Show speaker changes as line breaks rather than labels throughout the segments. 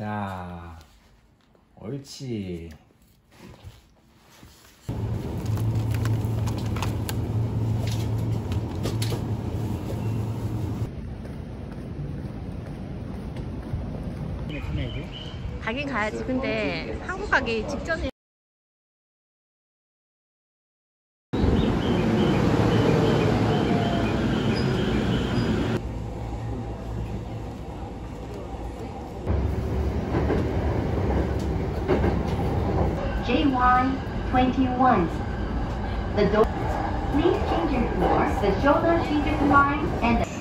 자, 옳지.
가긴 가야지. 근데 한국 가기 직전에
JY21. The door. Please change your floor, the shoulder changes line, and the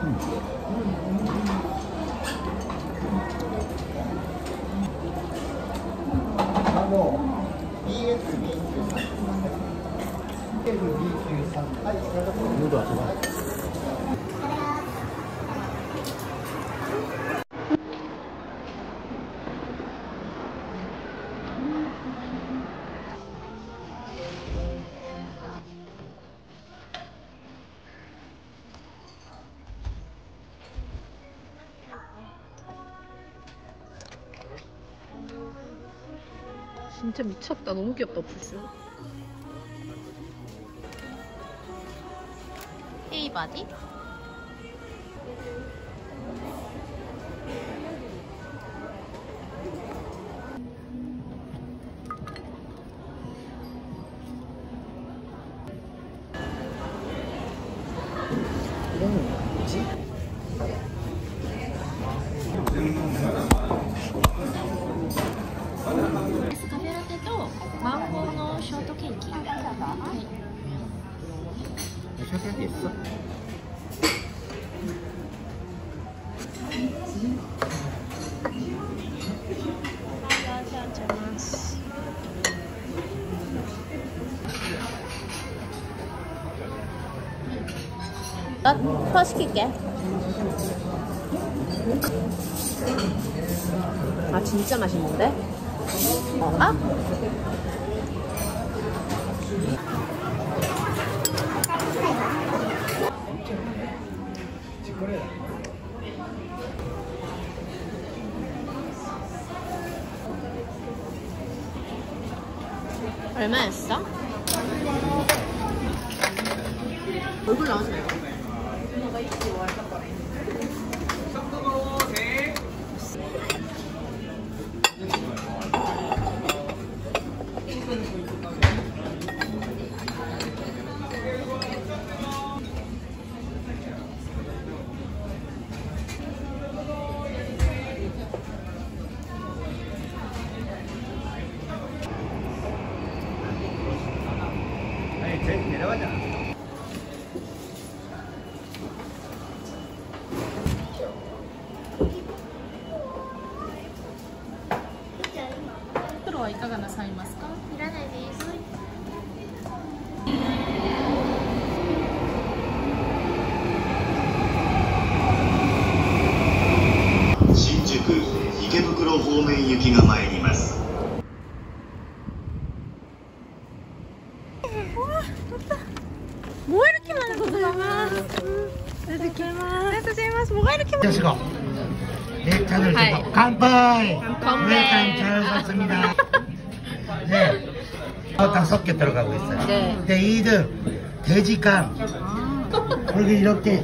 BS293 はい、
진짜 미쳤다. 너무 귀엽다, 부스. 헤이 바디? 더 시킬게. 아 진짜 맛있는데? 어? 아? 얼마였어? 얼굴 나오지 말고.
다섯 개 들어가고 있어요
네.
네 2등 돼지감 그리고 이렇게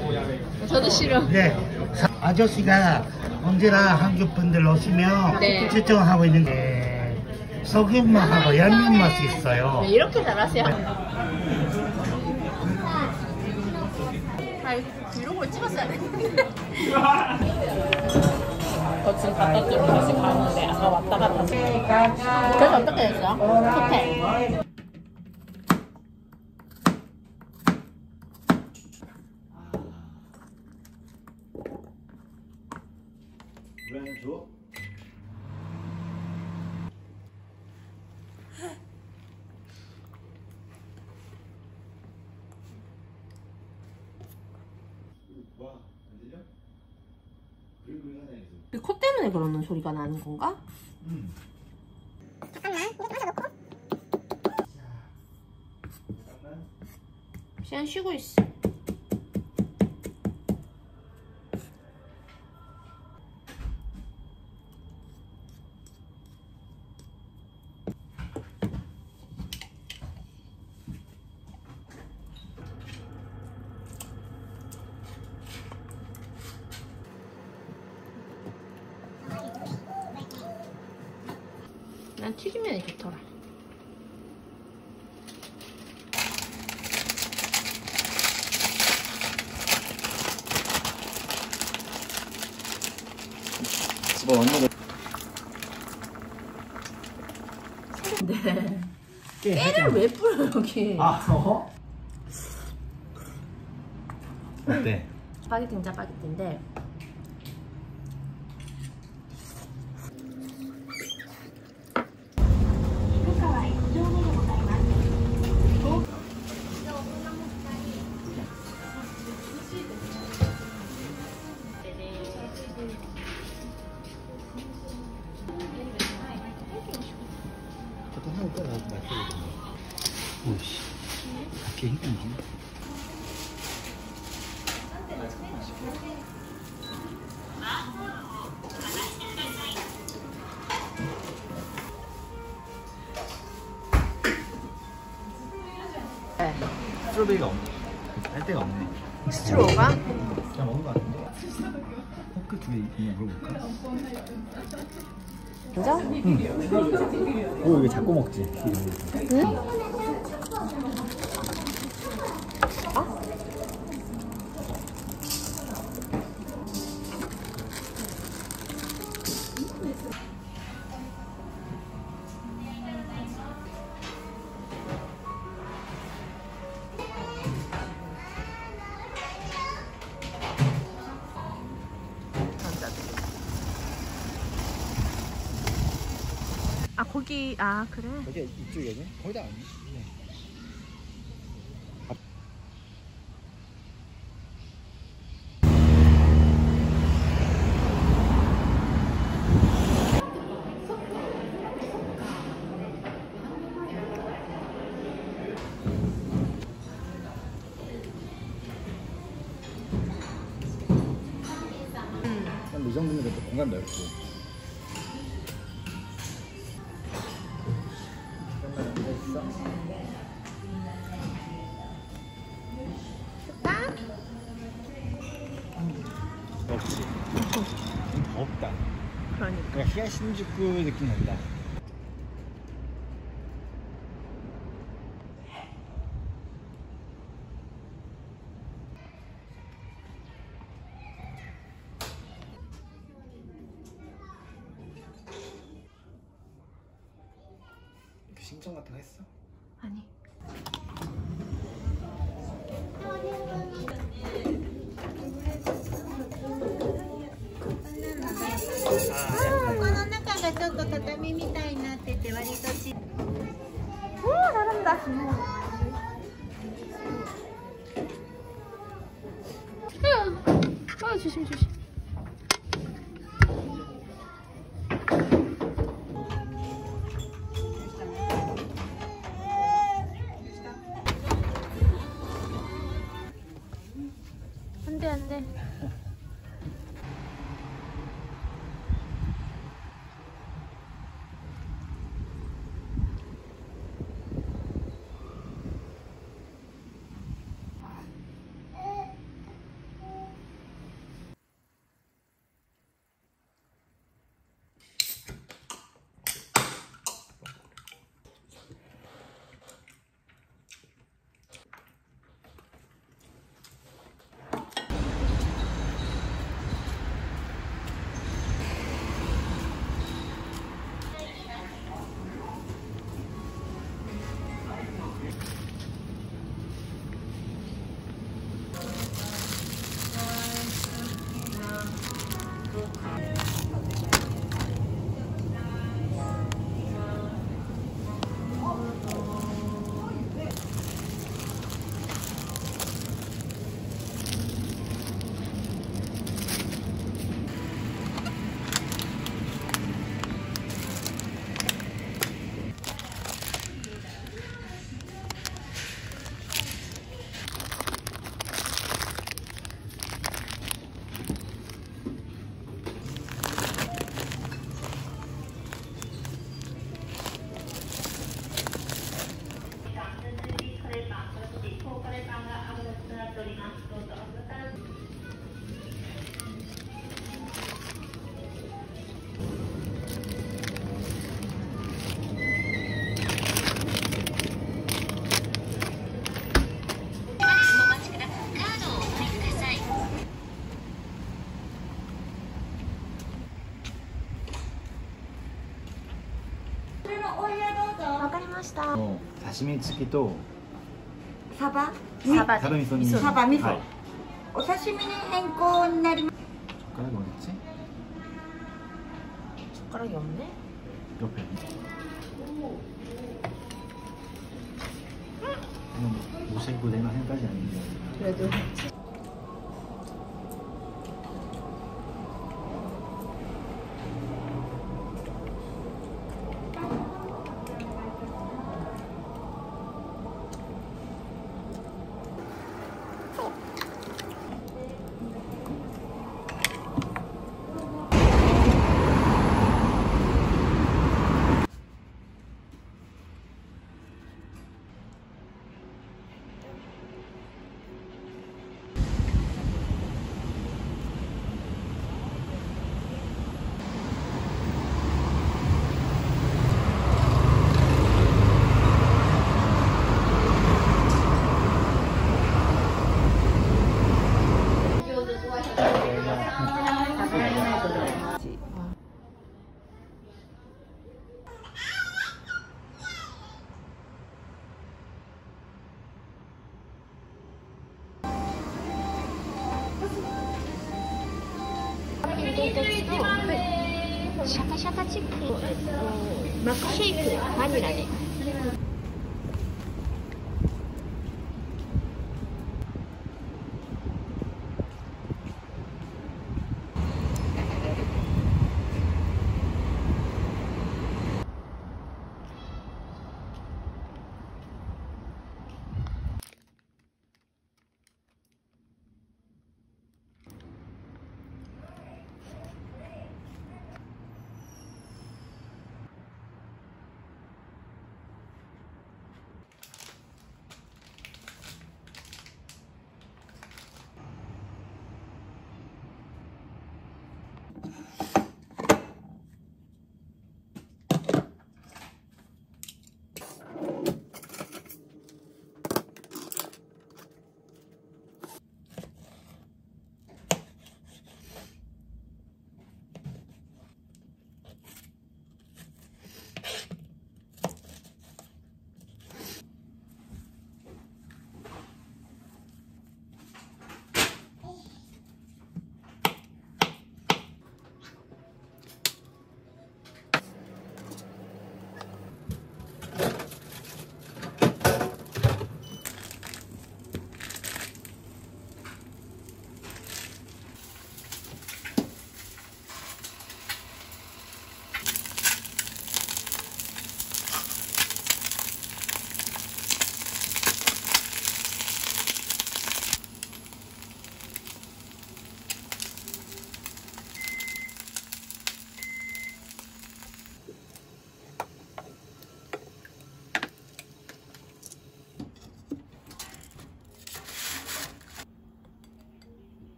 저도 싫어.
네 사- 아저씨가 언제나 한국 분들 오시면
네.
추천하고 있는데 소금 맛하고 양념 맛이 있어요
네, 이렇게 잘하세요. 아, 이런 걸 찍었어야 되는데. 저 지금 갔다 왔더니 다시 가는데 아까 왔다 갔다 그래서 어떻게 됐어? 호텔
줘. 와, 안 들려? 그리고.
그코 때문에 그러는 소리가 나는 건가?
잠깐만.
시안 쉬고 있어. 난 튀기면이 좋더라. 네.
깨.
깨를 왜 뿌려 여기?
아, 어? 어때?
스파게티는 짜파게티인데
오씨, 밖에 힘들지.
네.
스트로베리가 없네. 할 데가 없네.
스트로가
그냥 먹은 거 같은데. 포크 두개 그냥 물어볼까?
진짜?
오, 이거 자꾸 먹지.
응? 아 거기 아 그래
여기 이쪽이네? 거의 다 아니 덥지? 좀 덥다.
그러니까
그냥 히야 신주쿠 느낌 난다.
と畳みたいになってて割と。
おお、並んだ。した。
刺身付きと
サバ？
サバ
サバ味噌味
サバ味噌、
はい、
お刺身に変更になります。
そ
っから4ね。そ
っから4ね6ね申し訳ございません
か？じゃ
あシャカチップマックシェイクバニラで。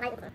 挖一
个坑